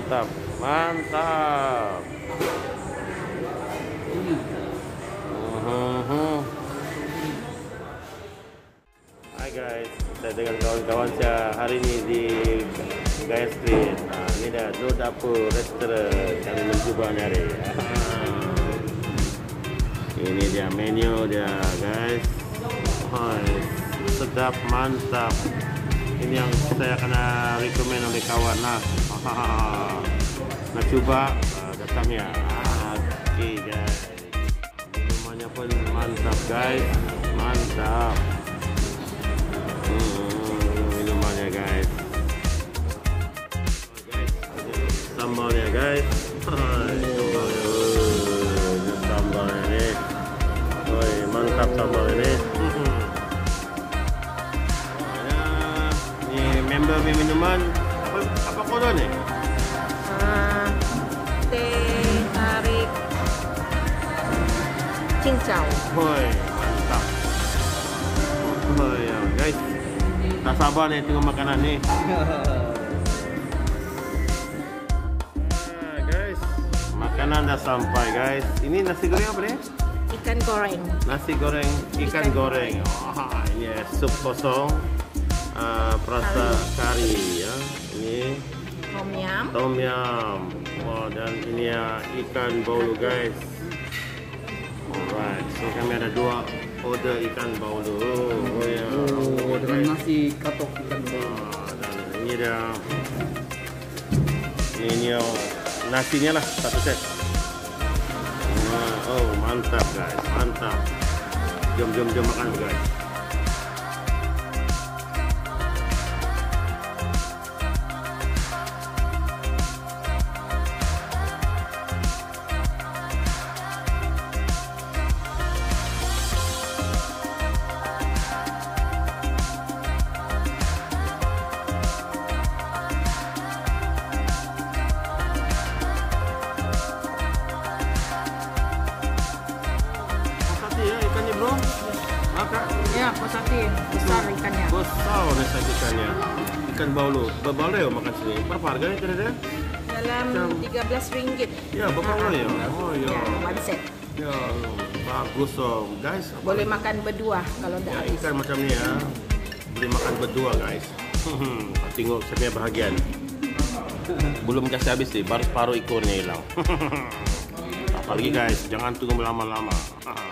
mantap, mantap. Mhm. Hai guys, saya dengan kawan-kawan saya hari ini di Gaya Street. Nah, ini dah Nur Dapur Restoran. Kami mencuba ni hari. Ini dia menu dia guys. Hai, sedap mantap. Ini yang saya kena rekomen oleh kawan lah. Nak cuba uh, datangnya. Ah, okay guys. Minumannya pun mantap guys. Mantap. Hmm, minumannya guys. Sambalnya guys. Sambalnya. Oh, ini. Oi, mantap sambal ini. Hmm. Ya, Ni member mi minuman apa apa kodo ni? Cincau. Hoi, mantap. Hoi, ya, guys. Tak sabar ni tengok makanan ni. Ah, guys, makanan dah sampai guys. Ini nasi goreng apa ni? Ikan goreng. Nasi goreng ikan, Ikan goreng. Wah, ini ya, sup kosong. Uh, perasa kari ya. Ini Tom yum. tom yum. Wah, dan ini ya ikan baulu guys. Alright, so kami ada dua order ikan baulu. Oh, ya. Oh, dengan nasi katok ikan goreng. Ah, dan ini dia ini yang nasinya lah satu set. Wah, oh mantap guys, mantap. Jom jom jom makan guys. Maka Ya, pasati besar ikannya. besar saiz ikannya. Ikan baulu, baulu ya makan sini. Berapa harganya kira-kira? Dalam Jam. 13 ringgit. Ya, berapa orang ya? Oh ya. Ya, one set. Ya, bagus oh. Guys, Boleh makan berdua kalau Ya, dah habis. ikan macam ni ya. Boleh makan berdua guys. Tengok saya punya bahagian. Belum kasih habis nih, baru separuh ekornya hilang. Apalagi guys, jangan tunggu lama-lama.